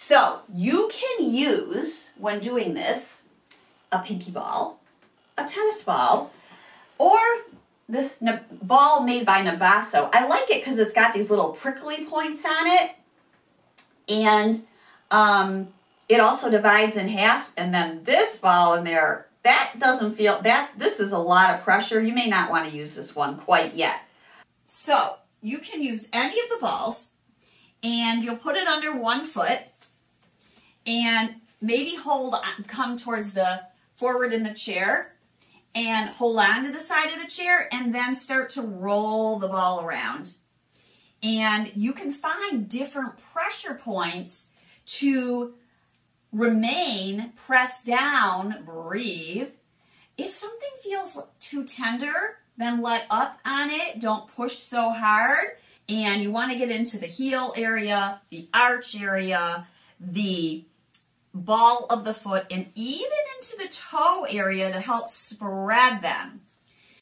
So you can use, when doing this, a pinky ball, a tennis ball, or this ball made by Naboso. I like it because it's got these little prickly points on it. And um, it also divides in half. And then this ball in there, that doesn't feel, that this is a lot of pressure. You may not want to use this one quite yet. So you can use any of the balls and you'll put it under one foot and maybe hold, uh, come towards the forward in the chair and hold on to the side of the chair and then start to roll the ball around. And you can find different pressure points to remain, press down, breathe. If something feels too tender, then let up on it. Don't push so hard. And you want to get into the heel area, the arch area, the ball of the foot, and even into the toe area to help spread them.